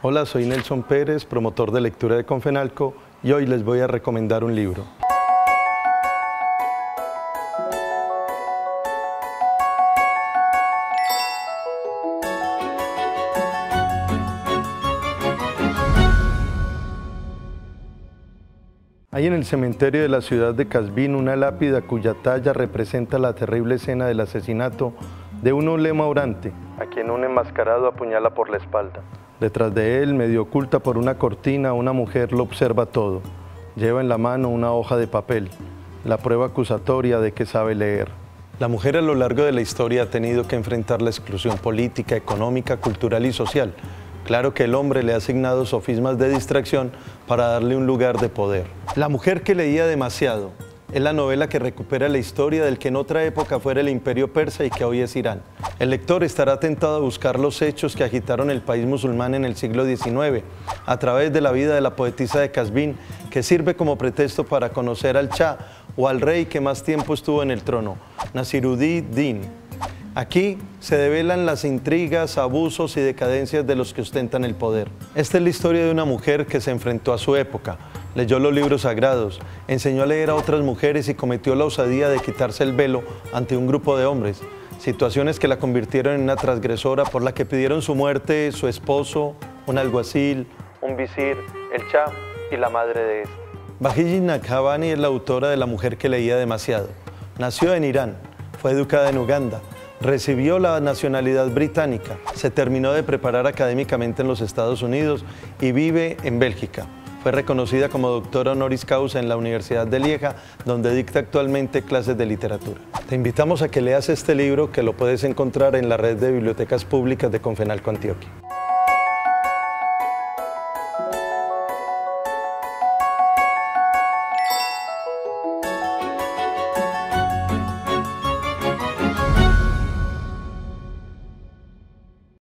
Hola, soy Nelson Pérez, promotor de lectura de Confenalco y hoy les voy a recomendar un libro. Hay en el cementerio de la ciudad de Casbín una lápida cuya talla representa la terrible escena del asesinato de un olema orante, a quien un enmascarado apuñala por la espalda. Detrás de él, medio oculta por una cortina, una mujer lo observa todo. Lleva en la mano una hoja de papel, la prueba acusatoria de que sabe leer. La mujer a lo largo de la historia ha tenido que enfrentar la exclusión política, económica, cultural y social. Claro que el hombre le ha asignado sofismas de distracción para darle un lugar de poder. La mujer que leía demasiado, es la novela que recupera la historia del que en otra época fuera el imperio persa y que hoy es Irán. El lector estará tentado a buscar los hechos que agitaron el país musulmán en el siglo XIX, a través de la vida de la poetisa de Casbín, que sirve como pretexto para conocer al Shah o al rey que más tiempo estuvo en el trono, Nasiruddin. Aquí se develan las intrigas, abusos y decadencias de los que ostentan el poder. Esta es la historia de una mujer que se enfrentó a su época, leyó los libros sagrados, enseñó a leer a otras mujeres y cometió la osadía de quitarse el velo ante un grupo de hombres, situaciones que la convirtieron en una transgresora por la que pidieron su muerte su esposo, un alguacil, un visir, el chá y la madre de él. Bajiji Nakhabani es la autora de La mujer que leía demasiado. Nació en Irán, fue educada en Uganda, recibió la nacionalidad británica, se terminó de preparar académicamente en los Estados Unidos y vive en Bélgica. Fue reconocida como doctora honoris causa en la Universidad de Lieja, donde dicta actualmente clases de literatura. Te invitamos a que leas este libro que lo puedes encontrar en la red de bibliotecas públicas de Confenalco Antioquia.